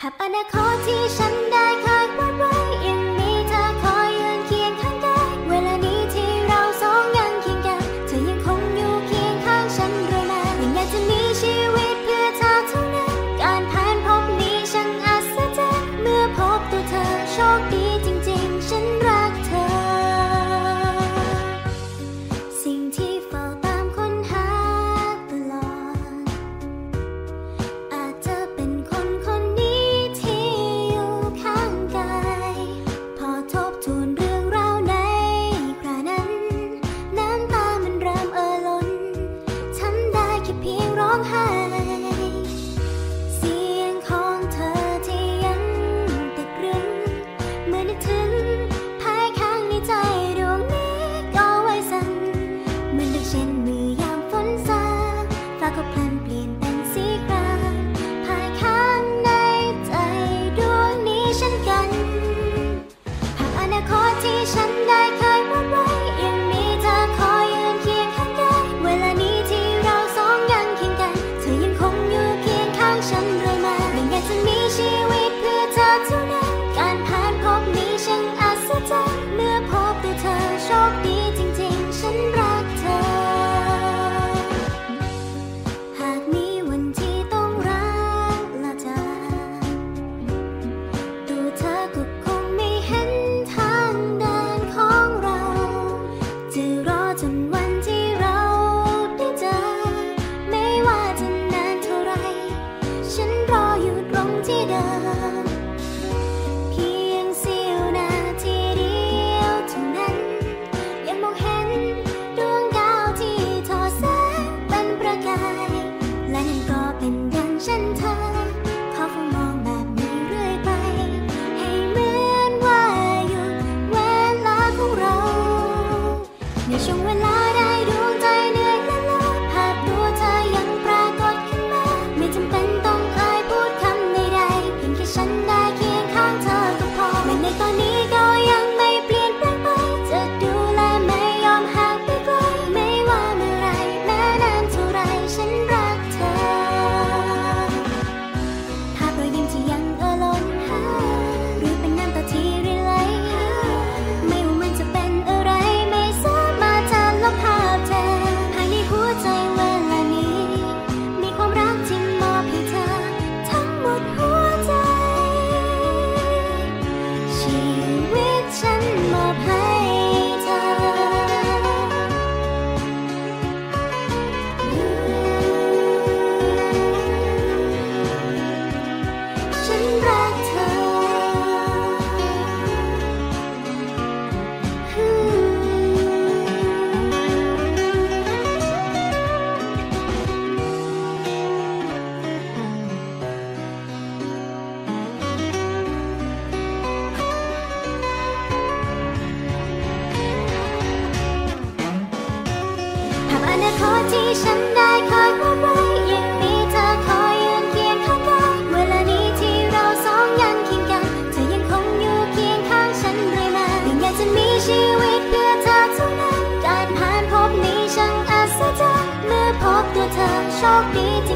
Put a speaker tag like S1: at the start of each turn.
S1: พับอนาคตที่ฉันได้คาดว่า 看 เพียงสี้นาทีเดียวเท่านั้น ยังมองเห็นดวงดาวที่ทอแสงเป็นประกาย และนั่นก็เป็นดังฉันเธอ นะขอที่ฉันได้คอยว่าไว้ยังมีเธอคอยยืนเคียงข้างกายเวลานี้ที่เราสองยังเคียงกัน เธอยังคงอยู่เคียงข้างฉันเลยมายังอยจะมีชีวิตเพื่อเธอเท่านั้น การผ่านพบนี้ช่างอัศจ์เมื่อพบตัวเธอโชคดีจริง